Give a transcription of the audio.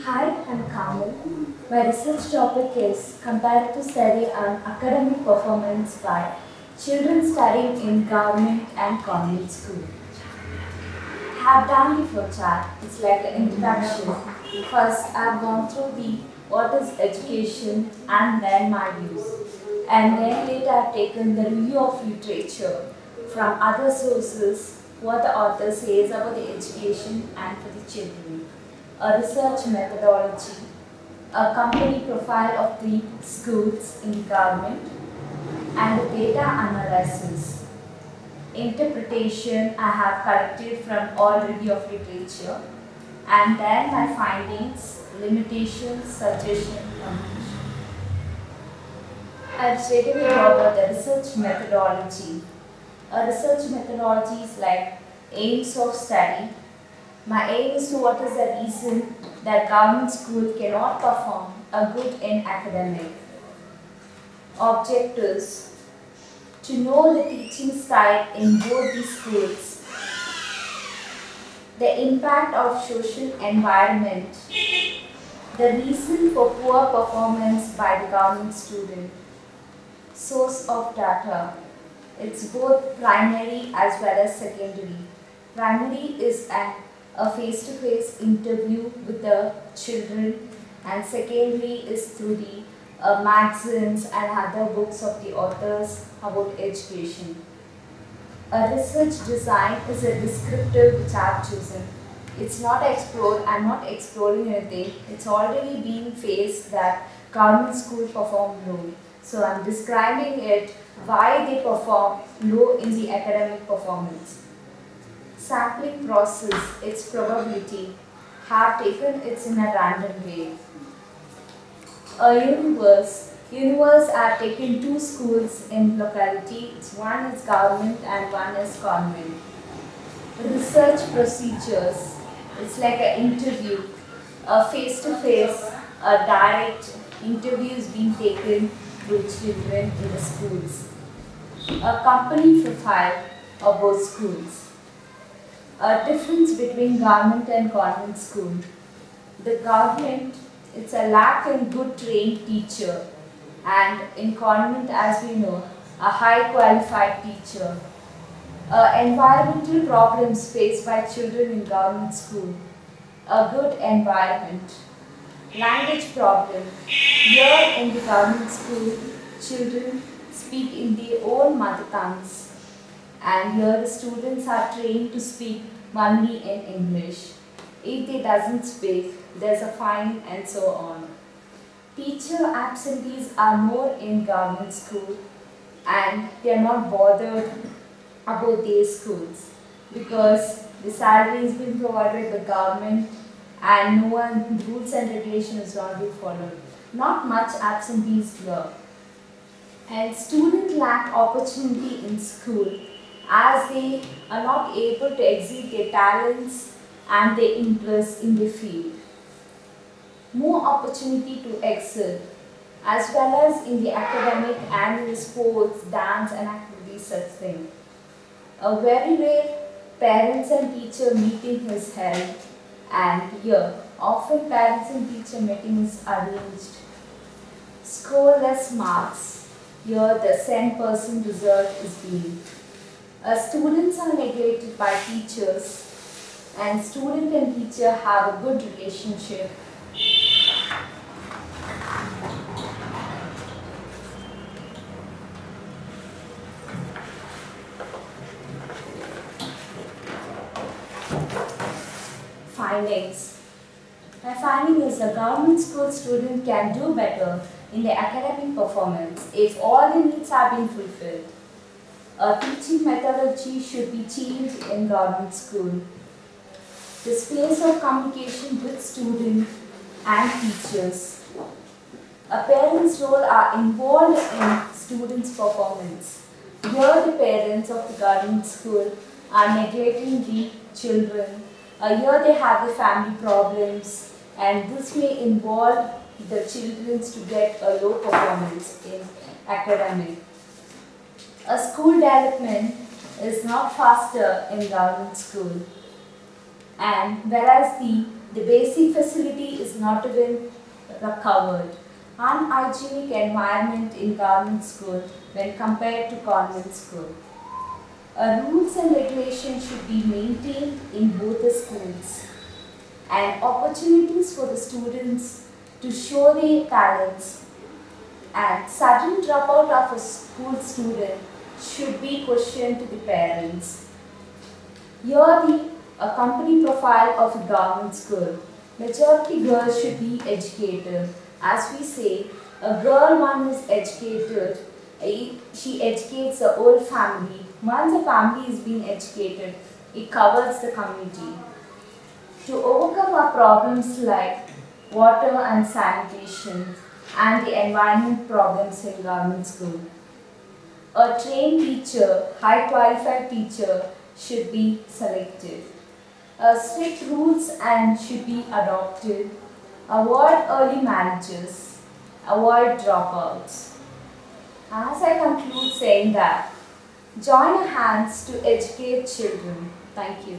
Hi, I'm Kamal. My research topic is comparative study on academic performance by children studying in government and convent school. I have done the flowchart. It's like an introduction. First, I've gone through the what is education and then my views. And then later I've taken the review of literature from other sources, what the author says about the education and for the children a research methodology, a company profile of the schools in government, and a data analysis. Interpretation I have collected from all review of literature, and then my findings, limitations, suggestion, conclusion. I've stated about the research methodology. A research methodology is like aims of study, my aim is to what is the reason that government school cannot perform a good in academic. Objectives to know the teaching style in both the schools, the impact of social environment, the reason for poor performance by the government student, source of data. It's both primary as well as secondary. Primary is an a face-to-face interview with the children and secondly is through the uh, magazines and other books of the authors about education. A research design is a descriptive which I have chosen. It's not explored, I'm not exploring anything. It's already being faced that government school perform low. So I'm describing it, why they perform low in the academic performance sampling process, its probability, have taken it in a random way. A universe, universe have taken two schools in locality, one is government and one is convent. Research procedures, it's like an interview, a face-to-face, -face, a direct interview is being taken with children in the schools. A company profile of both schools a difference between government and convent school. The government, it's a lack in good trained teacher and in convent as we know, a high qualified teacher. Uh, environmental problems faced by children in government school. A good environment. Language problem. Here in the government school, children speak in their own mother tongues and here the students are trained to speak only in English. If they doesn't speak, there's a fine and so on. Teacher absentees are more in government school and they are not bothered about their schools because the salary is being provided by the government and no one, rules and regulations is not being followed. Not much absentees here. And students lack opportunity in school as they are not able to exhibit their talents and their interests in the field. More opportunity to excel as well as in the academic and in sports, dance and activities such thing. A very rare parents and teacher meeting is held and here often parents and teacher meetings are arranged. Scoreless marks. Here the same person result is being uh, students are neglected by teachers and student and teacher have a good relationship. Findings. My finding is a government school student can do better in their academic performance if all the needs have been fulfilled a teaching methodology should be changed in government school. The space of communication with students and teachers. A parent's role are involved in students' performance. Here the parents of the government school are neglecting the children. Uh, here they have the family problems and this may involve the children to get a low performance in academic. A school development is not faster in government school and whereas the, the basic facility is not even covered. Unhygienic environment in government school when compared to convent school. Rules and regulations should be maintained in both the schools and opportunities for the students to show their talents and sudden dropout of a school student should be questioned to the parents. Here the company profile of a government school. Majority girls should be educated. As we say, a girl one is educated, she educates the whole family. Once a family is being educated, it covers the community. To overcome our problems like water and sanitation and the environment problems in government school, a trained teacher, high qualified teacher should be selected. Uh, strict rules and should be adopted. Avoid early marriages. Avoid dropouts. As I conclude saying that, join hands to educate children. Thank you.